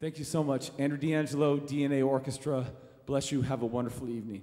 Thank you so much. Andrew D'Angelo, DNA Orchestra. Bless you. Have a wonderful evening.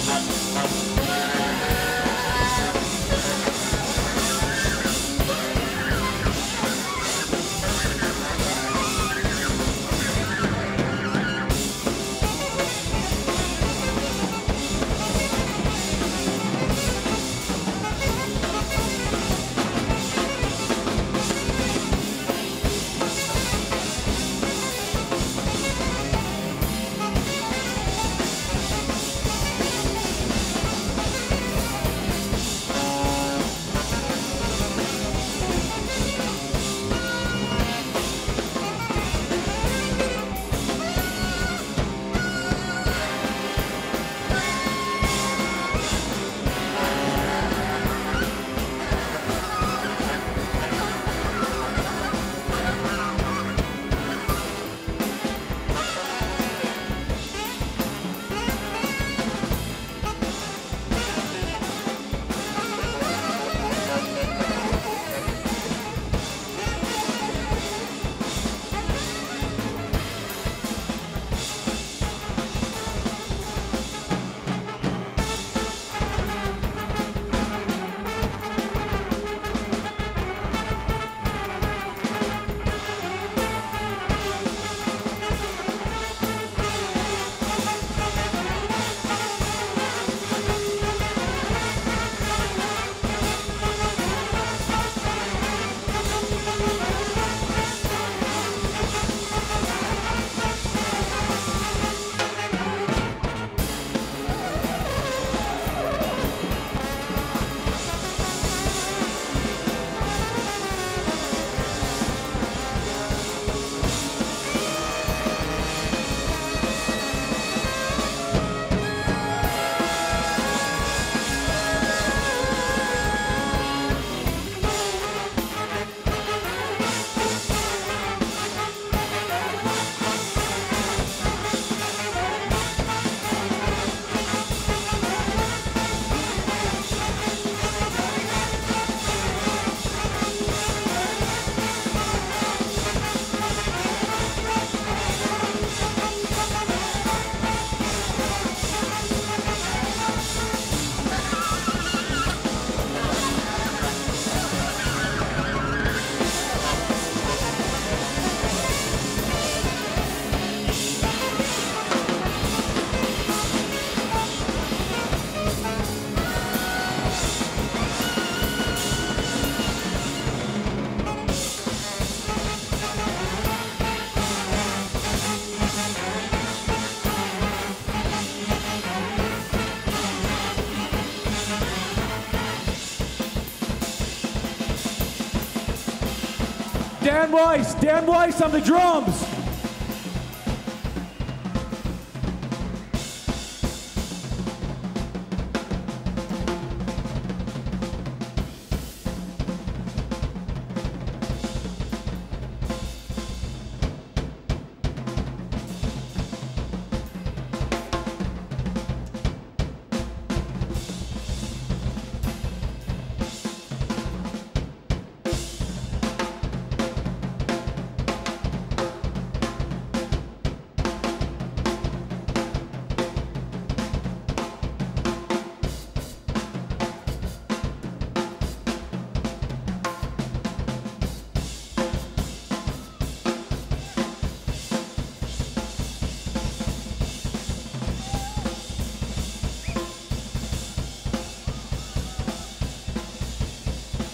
Dan Weiss, Dan Weiss on the drums.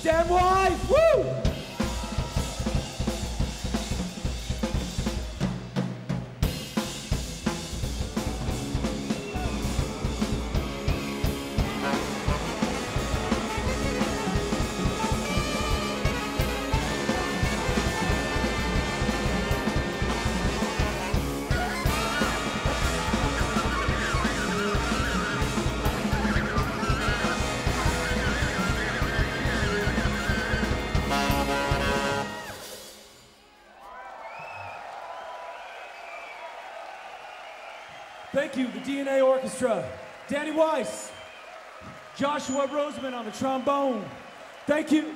Dan Weiss, woo! Thank you, the DNA Orchestra. Danny Weiss, Joshua Roseman on the trombone. Thank you.